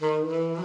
mm